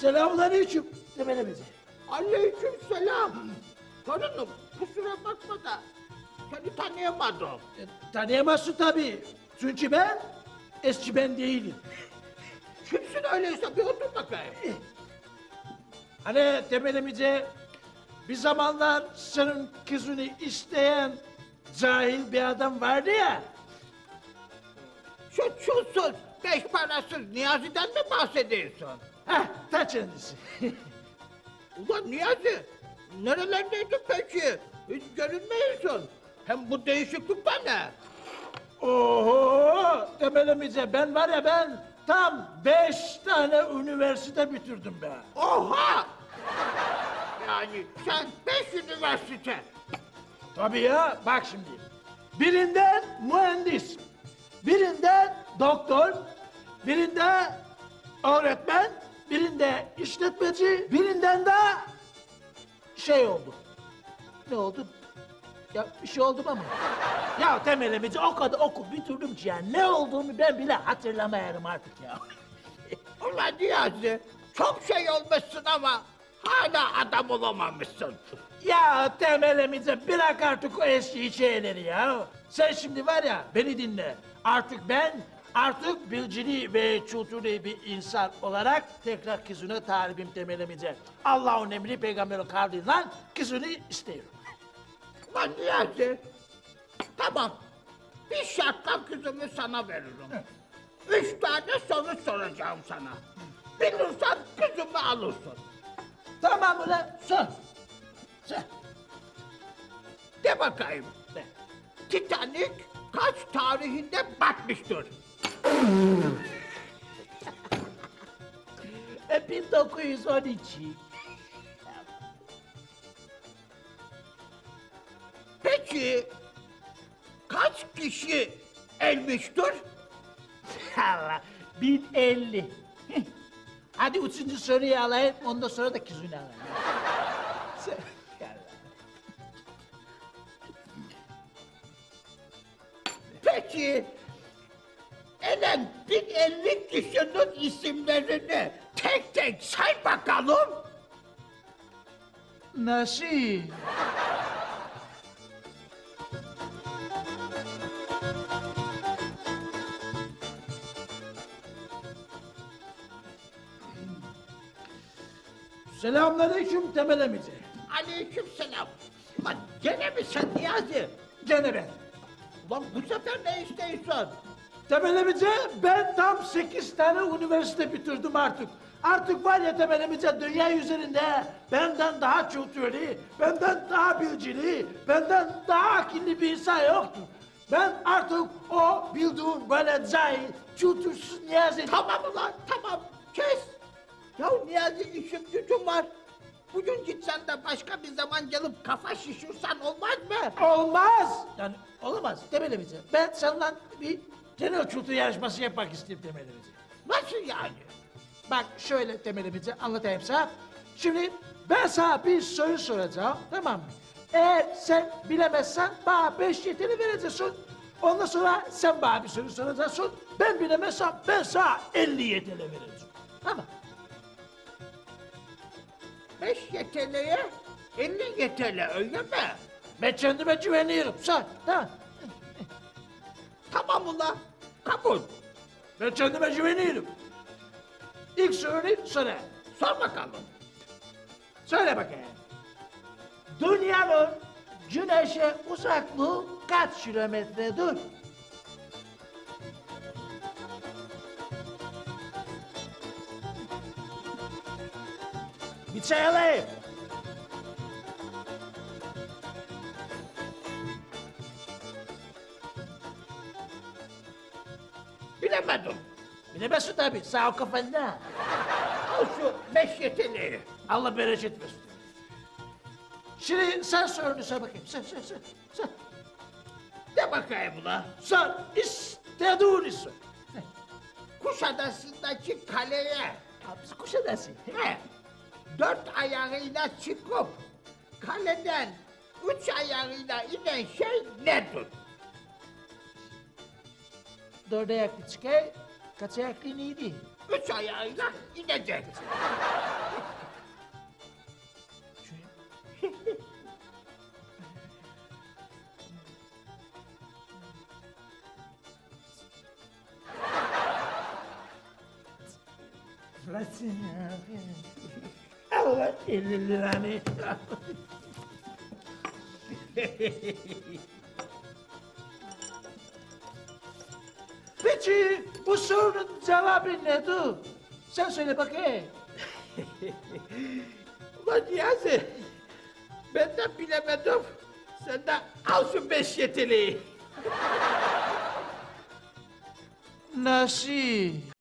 Selamünaleyküm Temel bize. Aleyküm selam. Torunum kusura bakma da seni tanıyamadım. E, tanıyamazsın tabii. Çünkü ben eski ben değilim. Kimsin öyleyse bir otur bakayım. Hani Temel bir zamanlar senin kızını isteyen cahil bir adam vardı ya. Şu çulsuz, beş parasız Niyazi'den mi bahsediyorsun? Heh, ta kendisi. Ulan Niyazi, nerelerdeydin peki? Hiç görünmüyorsun. Hem bu değişiklik de ne? Oho! Temel ben var ya ben tam beş tane üniversite bitirdim be. Oha! Yani sen beş üniversite. Tabii ya, bak şimdi. Birinden mühendis, birinden doktor, birinde öğretmen, birinde işletmeci, birinden de şey oldu. Ne oldu? Ya bir şey oldu ama. ya temelimizi o kadar okul bitirdim ki ya ne olduğumu ben bile hatırlamayarım artık ya. Ulan Niyazi, çok şey olmuşsun ama hala adam olamamışsın. Ya temelimize bırak artık o eski şeyleri ya. Sen şimdi var ya beni dinle. Artık ben artık bilgili ve kültürlü bir insan olarak tekrar kızına talibim temelimize. Allah'ın emri peygamberin kavliyle kızını istiyorum. Ulan Niyazi, tamam. Bir şartla kızımı sana veririm. Üç tane soru soracağım sana. Bilirsen kızımı alırsın. Tamam ulan sor. Sor. De bakayım. Titanic kaç tarihinde batmıştır? E 1912. Peki kaç kişi ölmüştür? Allah 1050. Heh. Hadi üçüncü soruyu alayım ondan sonra da kızını alayım. Peki Elen 1050 kişinin isimlerini tek tek say bakalım. Nasıl? Selamünaleyküm Temel emici. Aleyküm selam. Lan gene mi sen Niyazi? Gene ben. Ulan bu sefer ne istiyorsun? Temel emici ben tam sekiz tane üniversite bitirdim artık. Artık var ya Temel emici dünya üzerinde benden daha kültürlü, benden daha bilgili, benden daha akıllı bir insan yoktur. Ben artık o bildiğin böyle cahil, kültürsüz Niyazi... Tamam ulan tamam kes. Ya Niyazi işim gücüm var. Bugün gitsen de başka bir zaman gelip kafa şişirsen olmaz mı? Olmaz. Yani olamaz Temelimize. Ben senden bir genel kültür yarışması yapmak istiyorum Temelimize. Nasıl yani? Bak şöyle Temelimize anlatayım sana. Şimdi ben sana bir soru soracağım tamam mı? Eğer sen bilemezsen bana beş yetini vereceksin. Ondan sonra sen bana bir soru soracaksın. Ben bilemezsem ben sana elli yetini vereceğim. Tamam. Beş yeteneğe elli yetene öyle mi? Ben kendime güveniyorum. Sor. Tamam. Tamam ulan kabul. Ben kendime güveniyorum. İlk soruyu sorayım. Sor bakalım. Söyle bakayım. Dünyanın güneşe uzaklığı kaç kilometredir? Bir çay alayım. Bilemedim. Bilemezsin tabii, sağ ol kafanda. Al şu beş yeteneği. Allah bereket versin. Şimdi sen sor bakayım, sor, sor, sor. Sor, De bakayım ulan. sor. istediğini sor. Kuşadası'ndaki kaleye Hapsi kuşadası. he, dört ayağıyla çıkıp kaleden üç ayağıyla inen şey nedir? Dört ayaklı çıkay, Kaç ayaklı neydi? Üç ayağıyla inecek. Sen ya. Allah 50 liranı. Peki bu sorunun cevabı nedir? Sen söyle bakayım. Ulan Niyazi, ben de bilemedim. Sen de al şu beş yetiliği. Nasıl?